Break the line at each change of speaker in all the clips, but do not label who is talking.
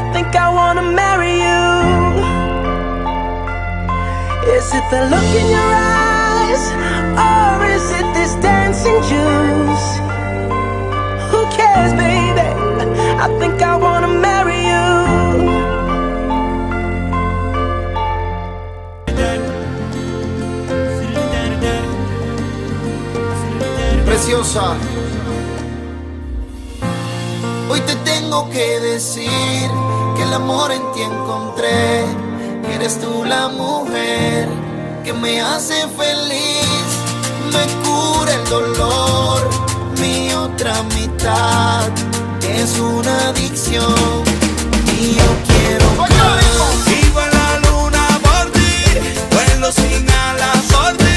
I think I wanna marry you. Is it the look in your eyes Or is it this dancing juice? Who cares baby? I think I wanna marry you.
Preciosa. Hoy te tengo que decir que el amor en ti encontré, que eres tú la mujer que me hace feliz, me cura el dolor, mi otra mitad es una adicción y yo quiero más.
a la luna por ti, vuelo sin alas por ti.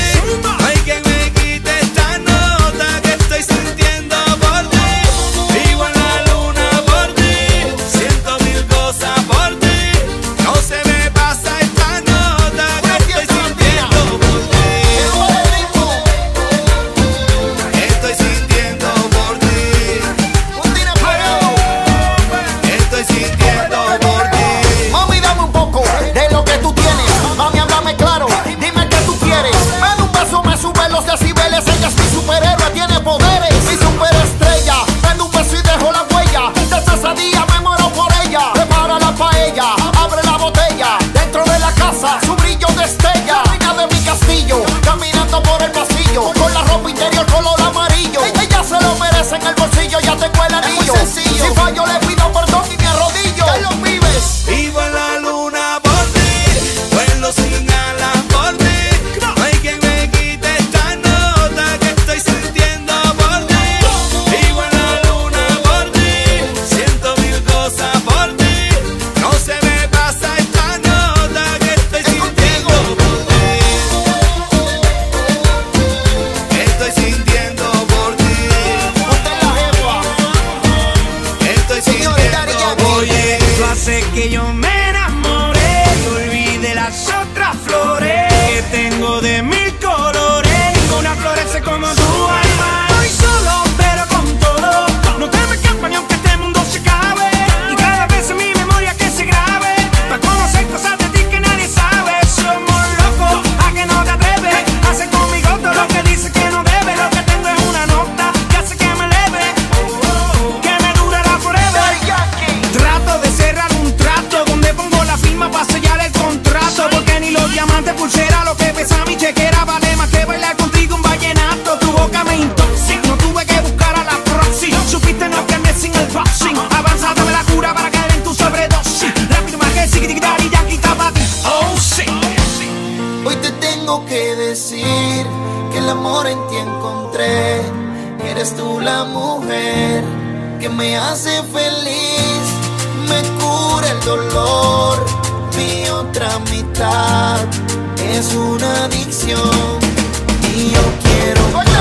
que
yo me enamoré y olvidé las otras flores que tengo de
mí. decir que el amor en ti encontré. Eres tú la mujer que me hace feliz, me cura el dolor. Mi otra mitad es una adicción y yo quiero.